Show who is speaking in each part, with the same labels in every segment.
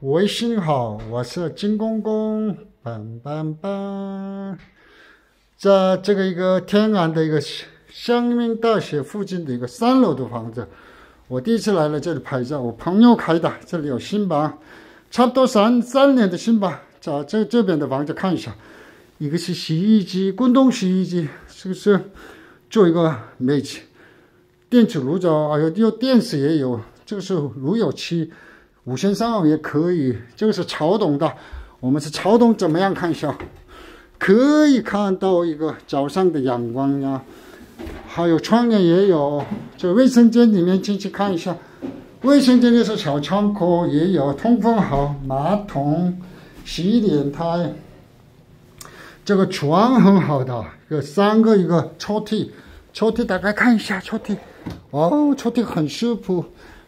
Speaker 1: 微信好，我是金公公，棒棒棒。在这个一个天然的一个香明大学附近的一个三楼的房子，我第一次来了这里拍照，我朋友开的，这里有新房，差不多三三年的新房。在这这边的房子看一下，一个是洗衣机，滚动洗衣机，是不是做一个煤气电磁炉灶，哎呦有电视也有。这个是路由器，无线上网也可以。这个是朝东的，我们是朝东，怎么样？看一下，可以看到一个早上的阳光呀。还有窗帘也有。这卫生间里面进去看一下，卫生间里是小窗口，也有通风好，马桶、洗脸台。这个床很好的，有三个一个抽屉，抽屉打开看一下，抽屉，哦，抽屉很舒服。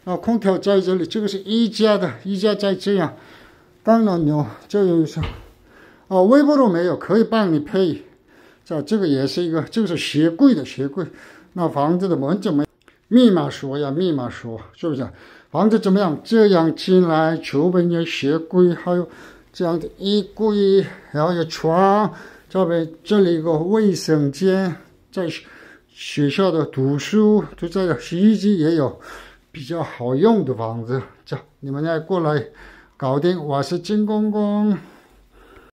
Speaker 1: 啊，空调在这里，这个是一家的，一家在这样。当然有，这有是，哦，微波炉没有，可以帮你配。这这个也是一个，这个是鞋柜的鞋柜。那房子的门怎么？密码锁呀，密码锁，是不是？房子怎么样？这样进来，左边有鞋柜，还有这样的衣柜，然后有床。这边这里一个卫生间，在学校的读书都在，洗衣机也有。比较好用的房子，叫，你们来过来搞定。我是金公公。